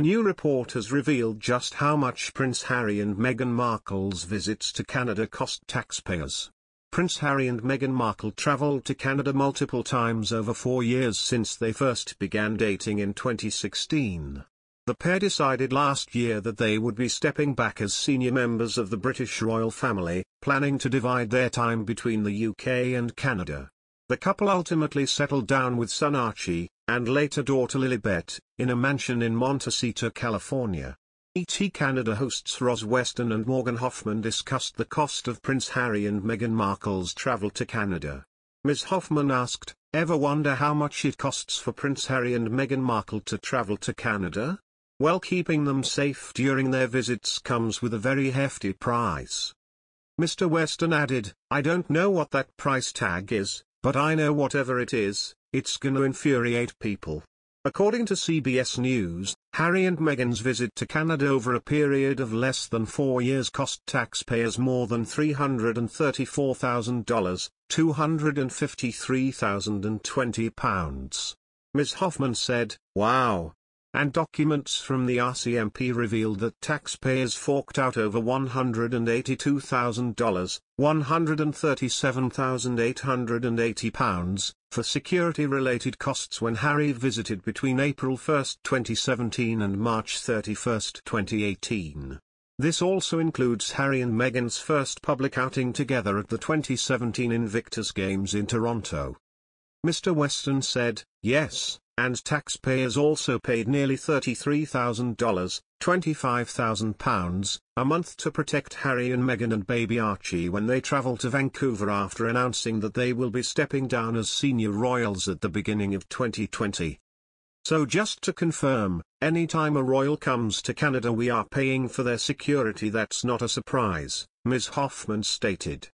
A new report has revealed just how much Prince Harry and Meghan Markle's visits to Canada cost taxpayers. Prince Harry and Meghan Markle travelled to Canada multiple times over four years since they first began dating in 2016. The pair decided last year that they would be stepping back as senior members of the British royal family, planning to divide their time between the UK and Canada. The couple ultimately settled down with son Archie, and later daughter Lilibet, in a mansion in Montecito, California. ET Canada hosts Roz Weston and Morgan Hoffman discussed the cost of Prince Harry and Meghan Markle's travel to Canada. Ms. Hoffman asked, Ever wonder how much it costs for Prince Harry and Meghan Markle to travel to Canada? Well keeping them safe during their visits comes with a very hefty price. Mr. Weston added, I don't know what that price tag is, but I know whatever it is, it's gonna infuriate people. According to CBS News, Harry and Meghan's visit to Canada over a period of less than four years cost taxpayers more than $334,000, £253,020. Ms. Hoffman said, Wow, and documents from the RCMP revealed that taxpayers forked out over $182,000, £137,880, for security-related costs when Harry visited between April 1, 2017 and March 31, 2018. This also includes Harry and Meghan's first public outing together at the 2017 Invictus Games in Toronto. Mr. Weston said, yes, and taxpayers also paid nearly $33,000, £25,000, a month to protect Harry and Meghan and baby Archie when they travel to Vancouver after announcing that they will be stepping down as senior royals at the beginning of 2020. So just to confirm, anytime a royal comes to Canada we are paying for their security that's not a surprise, Ms. Hoffman stated.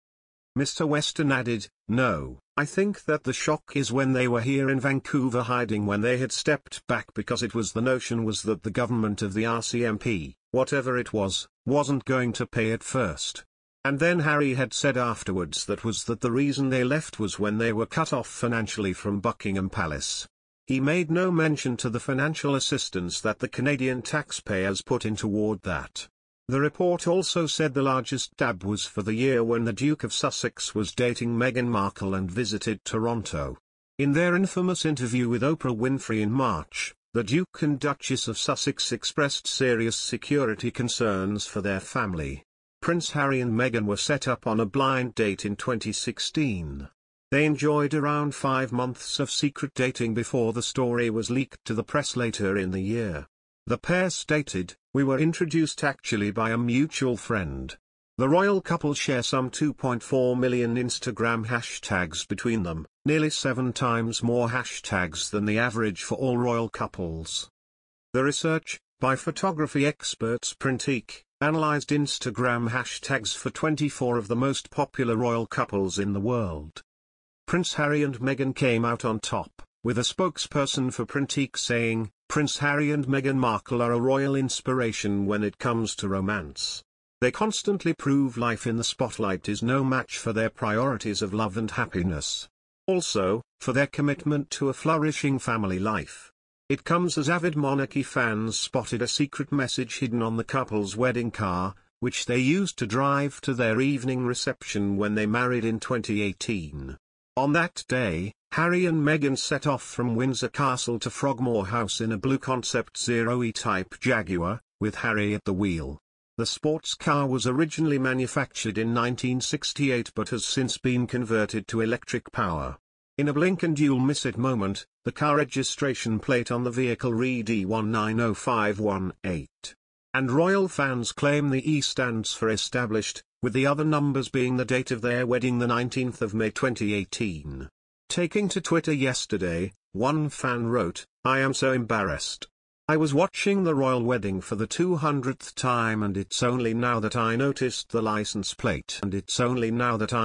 Mr. Weston added, no, I think that the shock is when they were here in Vancouver hiding when they had stepped back because it was the notion was that the government of the RCMP, whatever it was, wasn't going to pay at first. And then Harry had said afterwards that was that the reason they left was when they were cut off financially from Buckingham Palace. He made no mention to the financial assistance that the Canadian taxpayers put in toward that. The report also said the largest dab was for the year when the Duke of Sussex was dating Meghan Markle and visited Toronto. In their infamous interview with Oprah Winfrey in March, the Duke and Duchess of Sussex expressed serious security concerns for their family. Prince Harry and Meghan were set up on a blind date in 2016. They enjoyed around five months of secret dating before the story was leaked to the press later in the year. The pair stated, we were introduced actually by a mutual friend. The royal couple share some 2.4 million Instagram hashtags between them, nearly seven times more hashtags than the average for all royal couples. The research, by photography experts Printique, analyzed Instagram hashtags for 24 of the most popular royal couples in the world. Prince Harry and Meghan came out on top, with a spokesperson for Printique saying, Prince Harry and Meghan Markle are a royal inspiration when it comes to romance. They constantly prove life in the spotlight is no match for their priorities of love and happiness. Also, for their commitment to a flourishing family life. It comes as avid monarchy fans spotted a secret message hidden on the couple's wedding car, which they used to drive to their evening reception when they married in 2018. On that day, Harry and Meghan set off from Windsor Castle to Frogmore House in a blue Concept Zero E-Type Jaguar, with Harry at the wheel. The sports car was originally manufactured in 1968 but has since been converted to electric power. In a blink and you'll miss it moment, the car registration plate on the vehicle read E190518. And royal fans claim the E stands for established, with the other numbers being the date of their wedding the 19th of May 2018. Taking to Twitter yesterday, one fan wrote, I am so embarrassed. I was watching the royal wedding for the 200th time and it's only now that I noticed the license plate and it's only now that I